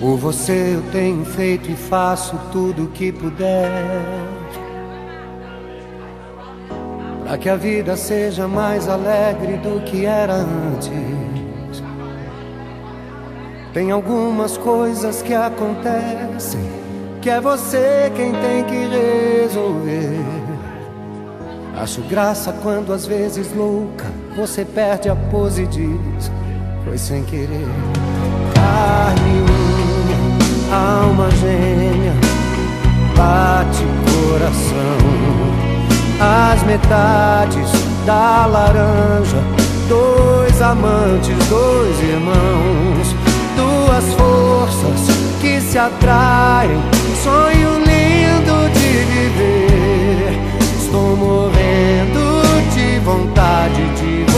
Por você eu tenho feito e faço tudo o que puder. Para que a vida seja mais alegre do que era antes. Tem algumas coisas que acontecem que é você quem tem que resolver. Acho graça quando às vezes louca você perde a pose e diz: Foi sem querer. Carne metades da laranja. Dois amantes, dois irmãos, duas forças que se atraem. Sonho lindo de viver. Estou morrendo de vontade de viver.